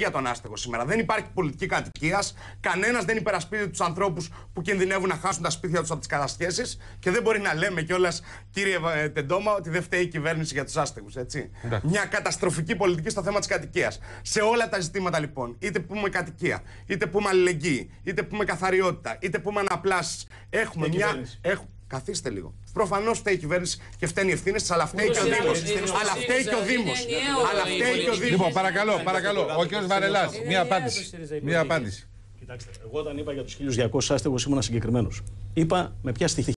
για τον άστεγο σήμερα. Δεν υπάρχει πολιτική κατοικίας. Κανένας δεν υπερασπίζει τους ανθρώπους που κινδυνεύουν να χάσουν τα σπίτια τους από τις κατασχέσεις. Και δεν μπορεί να λέμε κιόλας, κύριε ε, Τεντόμα, ότι δεν φταίει η κυβέρνηση για τους άστεγους. Μια καταστροφική πολιτική στο θέμα της κατοικίας. Σε όλα τα ζητήματα λοιπόν, είτε πούμε κατοικία, είτε πούμε αλληλεγγύη, είτε πούμε καθαριότητα, είτε πούμε αναπλάσεις. Έχουμε μια. Έχουμε... Καθίστε λίγο. Προφανώς φταίει η κυβέρνηση και φταίνει οι ευθύνε τη, αλλά φταίει και ο Δήμος. Αλλά φταίει και ο Δήμος. Αλλά φταίει και ο Δήμος. Λοιπόν, παρακαλώ, παρακαλώ. Ο κ. Βαρελάς, μία απάντηση. Μία απάντηση. Κοιτάξτε, εγώ όταν είπα για τους 1200 άστεγους ήμουν συγκεκριμένος. Είπα με ποια στοιχεία.